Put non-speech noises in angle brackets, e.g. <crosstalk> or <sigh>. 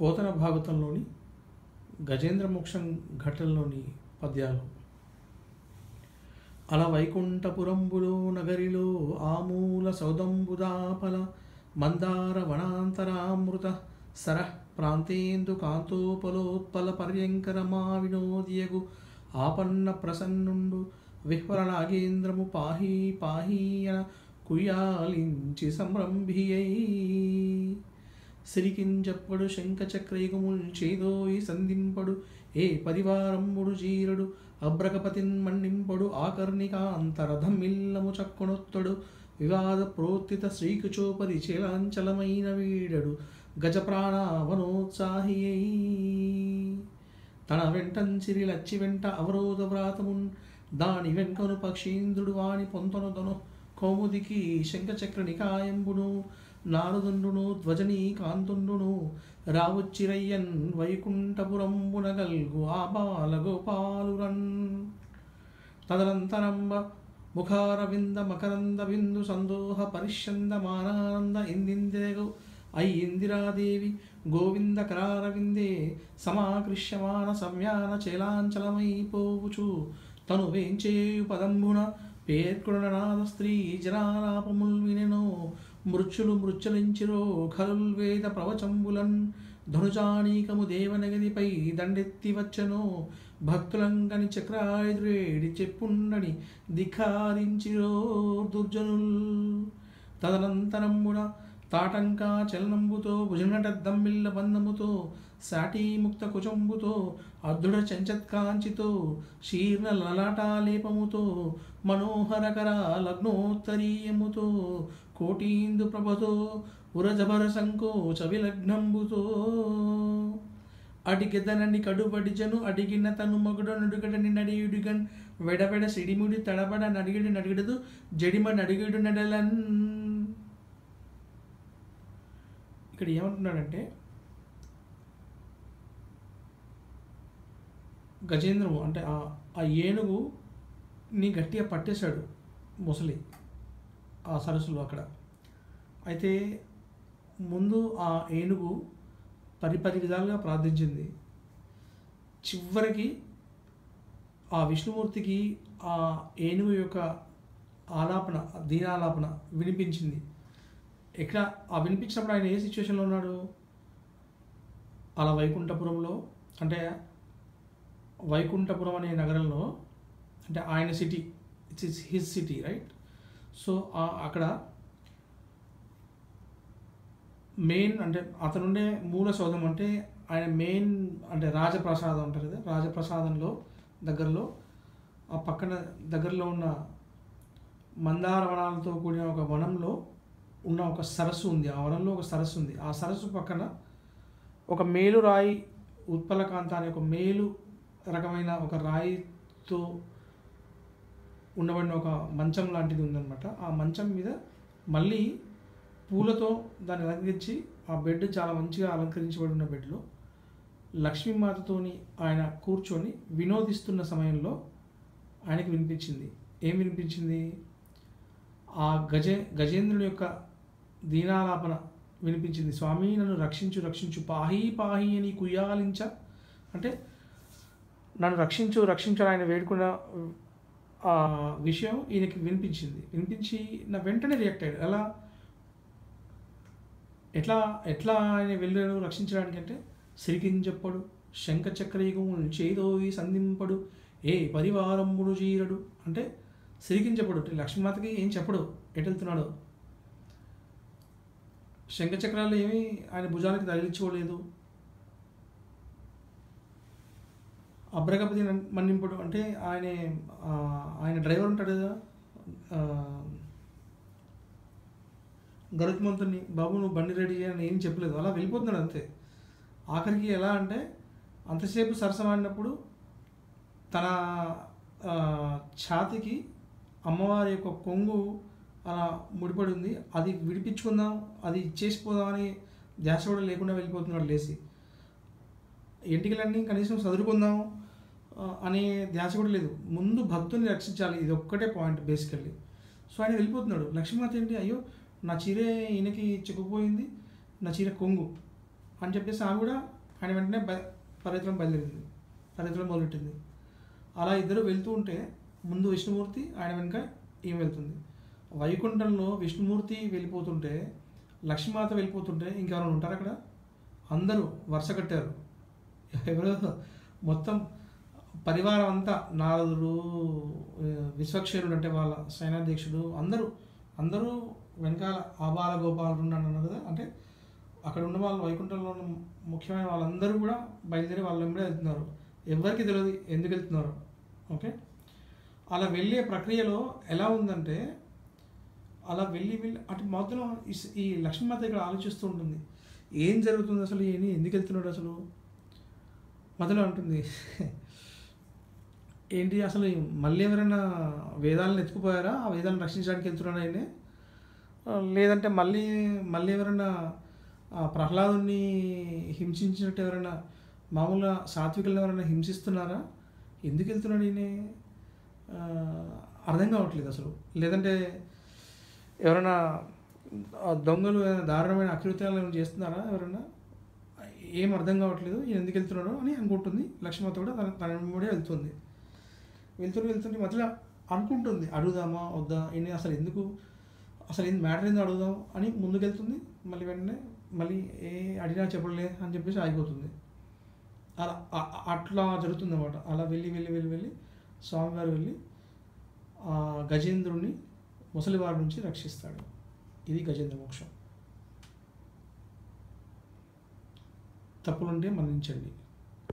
పోతన భాగవతంలోని గజేంద్ర మోక్షం ఘటనలోని పద్యాలు. అల వైకుంఠపురంబులో నగరిలో ఆమూల సౌదంబుదాపల మందార వనాంతరామృత సర ప్రాంతేందు కాంతోపలోత్పల పర్యంకర మా వినోదియగు ఆపన్న ప్రసన్నుండు విహ్వర నాగేంద్రము పాహి పాహీయన కుయాలించి సంరంభియై. సిరికించప్పుడు శంఖచక్రయుగముల్ చేదోయి సంధింపడు. ఏ పరివారంబుడు జీరడు అబ్రకపతిన్ మన్నింపడు. ఆకర్ణికాంతరథమిల్లము చక్కునొత్తడు. వివాద ప్రోత్తిత శ్రీకుచోపరి చేలాంచలమైన వీడడు. గజప్రాణావనోత్సాహియై తన వెంటంచిరి లచ్చి వెంట అవరోధ వ్రాతమున్. దాని వెంకను పక్షీంద్రుడు వాని పొంతనుదను కౌముదికి శంఖచక్ర నికాయంబును. నారదుండును ధ్వజనీ కాంతుండును రావుచ్చిరయ్యన్ వైకుంఠపురంబున గల్గు ఆ బాలగోపాలురన్. తదనంతరంబ ముఖారవింద మకరంద బిందు సందోహ పరిష్యంద మానానంద ఇందిందేగు ఐ ఇందిరాదేవి గోవింద కరారవిందే సమాకృష్యమాన సంయాన చేలాంచలమైపోవుచు తను వేంచేయు పదంబున పేర్కొననాద స్త్రీ జనాలాపముల్ వినెనో మృత్యులు మృత్యులించిరో ఖలుల్ వేద ప్రవచంబులన్ ధనుజానీకము దేవనగదిపై దండెత్తి వచ్చెనో భక్తులంగని చక్రాయుధురేడి చెప్పుండని ధిఖారించిరో దుర్జనుల్. తదనంతరమున తాటంకా చలనంబుతో భుజనటద్దమ్మిల్ల బంధముతో సాటీముక్త కుచంబుతో అర్ధుడ చంచత్కాంచితో శీర్ణ లలాటాలేపముతో మనోహరకర లగ్నోత్తరీయముతో కోటీందు ప్రభతో ఉరజభర సంకోచ విలగ్నంబుతో. అడిగెదనని కడుబడిజను అడిగిన తను మగుడ నడుగడని నడియుడిగన్ వెడవెడ సిడిముడి తడబడ నడిగిడి నడిగిడదు జడిమ నడిగిడు నడలన్ ఇక్కడ ఏమంటున్నాడంటే గజేంద్రము అంటే ఆ ఏనుగుని ఏనుగు ని గట్టిగా పట్టేశాడు ముసలి ఆ సరస్సులో అక్కడ. అయితే ముందు ఆ ఏనుగు పది పది విధాలుగా ప్రార్థించింది. చివరికి ఆ విష్ణుమూర్తికి ఆ ఏనుగు యొక్క ఆలాపన దీనాలాపన వినిపించింది. ఇక్కడ ఆ వినిపించినప్పుడు ఆయన ఏ సిచ్యువేషన్లో ఉన్నాడు? అలా వైకుంఠపురంలో అంటే వైకుంఠపురం అనే నగరంలో అంటే ఆయన city it's is his city right so అక్కడ మెయిన్ అంటే అతనుండే మూల సౌధం అంటే ఆయన మెయిన్ అంటే రాజప్రసాదం అంటారు కదా రాజప్రసాదంలో దగ్గరలో ఆ పక్కన దగ్గరలో ఉన్న మందార వనాలతో కూడిన ఒక వనంలో ఉన్న ఒక సరస్సు ఉంది ఆ వనంలో ఒక సరస్సు ఉంది. ఆ సరస్సు పక్కన ఒక మేలు రాయి ఉత్పలకాంత అనే ఒక మేలు రకమైన ఒక రాయితో ఉండబడిన ఒక మంచం లాంటిది ఉందన్నమాట. ఆ మంచం మీద మళ్ళీ పూలతో దాన్ని అలంకరించి ఆ బెడ్ చాలా మంచిగా అలంకరించబడి ఉన్న బెడ్లో లక్ష్మీమాతతోని ఆయన కూర్చొని వినోదిస్తున్న సమయంలో ఆయనకు వినిపించింది. ఏం వినిపించింది? ఆ గజే గజేంద్రుని యొక్క దీనాలాపన వినిపించింది. స్వామి నన్ను రక్షించు రక్షించు పాహి పాహి అని కుయ్యాలించ. అంటే నన్ను రక్షించు రక్షించు ఆయన వేడుకున్న ఆ విషయం ఈయనకి వినిపించింది. వినిపించి నా వెంటనే రియాక్ట్ అయ్యాడు. ఎలా? ఎట్లా ఎట్లా ఆయన వెళ్ళాడు రక్షించడానికి అంటే సిరికించెప్పడు శంఖ చక్రయుగములు చేదోయి సంధింపడు ఏ పరివారముడు జీరడు అంటే సిరికించపడు లక్ష్మీమాతకి ఏం చెప్పడు? ఎటు వెళ్తున్నాడో? శంఖచక్రాలు ఏమి ఆయన భుజానికి తగిలించుకోలేదు. అబ్రగపతి మన్నింపుడు అంటే ఆయన ఆయన డ్రైవర్ ఉంటాడు కదా గరుత్మంతుని బాబు నువ్వు బండి రెడీ చేయని ఏం చెప్పలేదు. అలా వెళ్ళిపోతున్నాడు అంతే. ఆఖరికి ఎలా అంటే అంతసేపు సరసమాడినప్పుడు తన ఛాతికి అమ్మవారి యొక్క కొంగు అలా ముడిపడి ఉంది అది విడిపించుకుందాం అది ఇచ్చేసిపోదామని ధ్యాస కూడా లేకుండా వెళ్ళిపోతున్నాడు లేచి ఎంటికలన్నీ కనీసం చదువుకుందాం అనే ధ్యాస కూడా లేదు. ముందు భక్తుని రక్షించాలి. ఇది ఒక్కటే పాయింట్ బేసికల్లీ. సో ఆయన వెళ్ళిపోతున్నాడు. లక్ష్మీమాత ఏంటి? అయ్యో నా చీర ఈయనకి చిక్కుపోయింది నా చీర కొంగు అని చెప్పేసి ఆమె కూడా ఆయన వెంటనే బయ పరిత్రం బయలుదేరింది. పరిత్రం మొదలెట్టింది అలా ఇద్దరు వెళ్తూ ఉంటే ముందు విష్ణుమూర్తి ఆయన వెనుక ఈమె వెళ్తుంది. వైకుంఠంలో విష్ణుమూర్తి వెళ్ళిపోతుంటే లక్ష్మీమాత వెళ్ళిపోతుంటే ఇంకెవరైనా ఉంటారు అక్కడ? అందరూ వరుస కట్టారు. ఎవరో మొత్తం పరివారం అంతా నారదుడు విశ్వక్షేరుడు అంటే వాళ్ళ సైనాధ్యక్షుడు అందరూ అందరూ వెనకాల ఆబాల గోపాలు ఉన్నాడు అన్నారు కదా? అంటే అక్కడ ఉన్న వాళ్ళు వైకుంఠంలో ఉన్న ముఖ్యమైన వాళ్ళందరూ కూడా బయలుదేరి వాళ్ళ వెంబడే వెళ్తున్నారు. ఎవరికి తెలియదు ఎందుకు వెళ్తున్నారు. ఓకే? అలా వెళ్ళే ప్రక్రియలో ఎలా ఉందంటే అలా వెళ్ళి వెళ్ళి అటు మధ్యలో ఈ లక్ష్మీమాత ఇక్కడ ఆలోచిస్తూ ఉంటుంది. ఏం జరుగుతుంది అసలు? ఈయన ఎందుకు వెళ్తున్నాడు అసలు? మొదలు అంటుంది. <laughs> ఏంటి అసలు మళ్ళీ ఎవరైనా వేదాలను ఎత్తుకుపోయారా? ఆ వేదాలను రక్షించడానికి వెళ్తున్నాడు ఆయన లేదంటే మళ్ళీ మళ్ళీ ఎవరైనా ఆ ప్రహ్లాదుని హింసించినట్టు ఎవరైనా మామూలుగా సాత్వికులను ఎవరైనా హింసిస్తున్నారా? ఎందుకు వెళ్తున్నాడు ఈయన? అర్థం కావట్లేదు అసలు. లేదంటే ఎవరైనా దొంగలు దారుణమైన అకృత్యాలు ఏమైనా చేస్తున్నారా? ఎవరైనా? ఏం అర్థం కావట్లేదు. ఈయన ఎందుకు వెళ్తున్నాడు అని అనుకుంటుంది. లక్ష్మీమాత కూడా తన తన వెంబడే వెళ్తుంది. వెళ్తుంటే వెళ్తుంటే మధ్యలో అనుకుంటుంది. అడుగుదామా? వద్దా? ఈయన అసలు ఎందుకు అసలు ఏంది మ్యాటర్ ఏందో అడుగుదాం అని ముందుకెళ్తుంది. మళ్ళీ వెంటనే మళ్ళీ ఏ అడిగినా చెప్పలే అని చెప్పేసి ఆగిపోతుంది. అలా అట్లా జరుగుతుంది అనమాట అలా వెళ్ళి వెళ్ళి వెళ్ళి వెళ్ళి స్వామివారు వెళ్ళి గజేంద్రుని ముసలివారి నుంచి రక్షిస్తాడు. ఇది గజేంద్ర మోక్షం. తప్పులుంటే మరణించండి